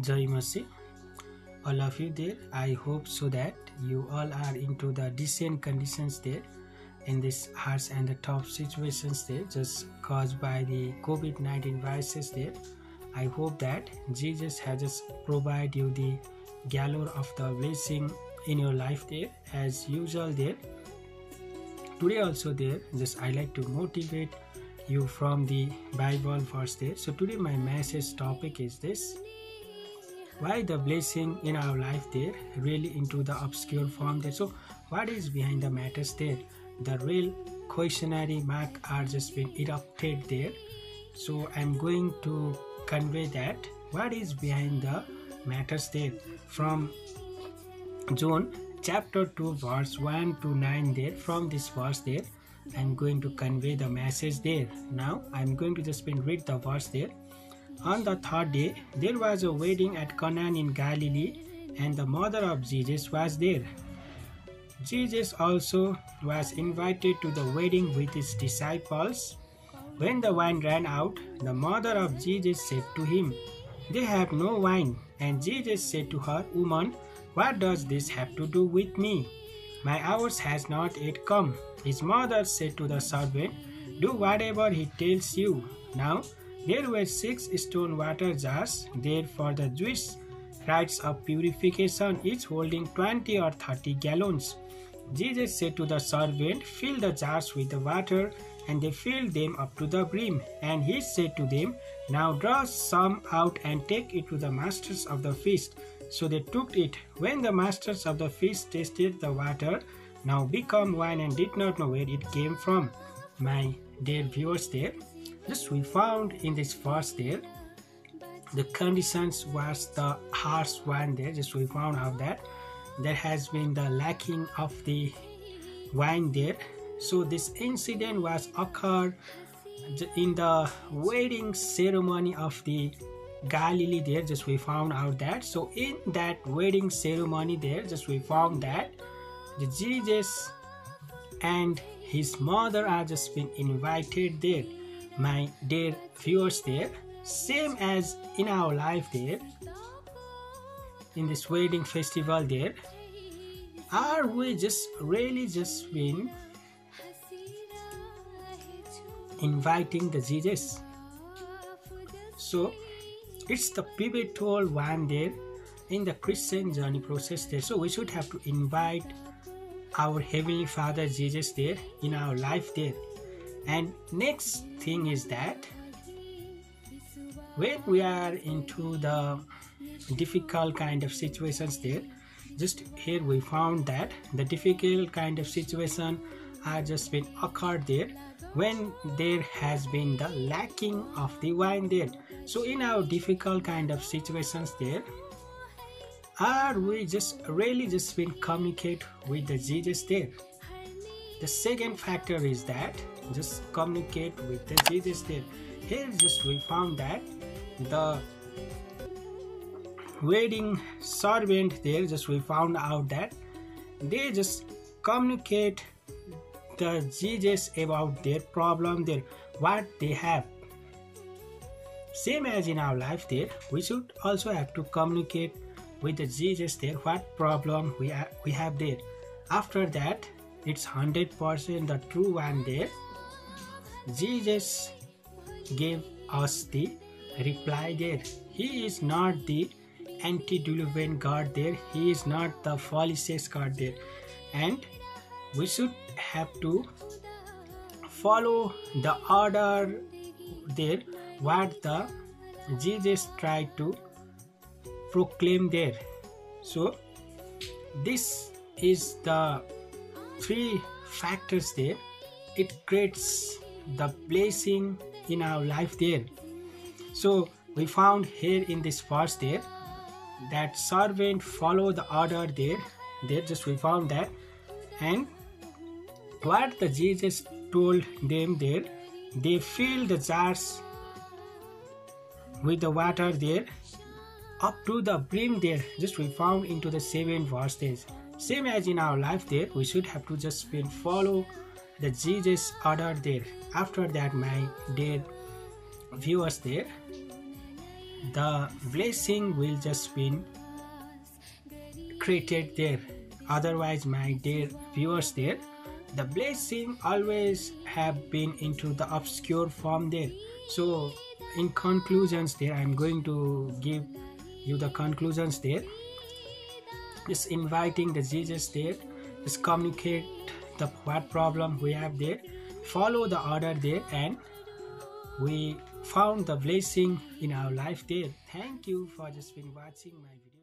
Jai Masi. All of you there, I hope so that you all are into the decent conditions there in this harsh and the tough situations there just caused by the COVID-19 viruses there. I hope that Jesus has just provided you the galore of the blessing in your life there as usual there. Today also there, just I like to motivate you from the Bible verse there. So today my message topic is this why the blessing in our life there really into the obscure form there? So what is behind the matters there? The real questionary mark are just been erupted there. So i'm going to convey that. What is behind the matters there? From john chapter 2 verse 1 to 9 there. From this verse there i'm going to convey the message there. Now i'm going to just been read the verse there on the third day, there was a wedding at Canaan in Galilee, and the mother of Jesus was there. Jesus also was invited to the wedding with his disciples. When the wine ran out, the mother of Jesus said to him, They have no wine. And Jesus said to her, Woman, what does this have to do with me? My hour has not yet come. His mother said to the servant, Do whatever he tells you. Now, there were six stone water jars there for the Jewish rites of purification, each holding 20 or 30 gallons. Jesus said to the servant, Fill the jars with the water, and they filled them up to the brim. And he said to them, Now draw some out and take it to the masters of the feast. So they took it. When the masters of the feast tasted the water, now become wine, and did not know where it came from. My dear viewers, there just we found in this first there the conditions was the harsh one there. Just we found out that. There has been the lacking of the wine there. So this incident was occurred in the wedding ceremony of the galilee there. Just we found out that. So in that wedding ceremony there just we found that the jesus and his mother are just been invited there my dear viewers there same as in our life there in this wedding festival there are we just really just been inviting the jesus? So it's the pivotal one there in the christian journey process there. So we should have to invite our heavenly father jesus there in our life there and next thing is that when we are into the difficult kind of situations there just here we found that the difficult kind of situation are just been occurred there when there has been the lacking of the wine there. So in our difficult kind of situations there are we just really just been communicate with the jesus there? The second factor is that just communicate with the jesus there here just we found that the wedding servant there just we found out that they just communicate the jesus about their problem there what they have. Same as in our life there we should also have to communicate with the jesus there what problem we, ha- we have there. After that it's 100% the true one there jesus gave us the reply there. He is not the antediluvian god there. He is not the fallacious god there. And we should have to follow the order there what the jesus tried to proclaim there. So this is the three factors there. It creates the blessing in our life there. So we found here in this verse there that servant follow the order there. There just we found that. And what the jesus told them there they fill the jars with the water there up to the brim there. Just we found into the seven verse there same as in our life there we should have to just follow the jesus order there. After that my dear viewers there the blessing will just been created there. Otherwise my dear viewers there the blessing always have been into the obscure form there. So in conclusions there i'm going to give you the conclusions there. Just inviting the jesus there just communicate the what problem we have there. Follow the order there and we found the blessing in our life there. Thank you for just been watching my video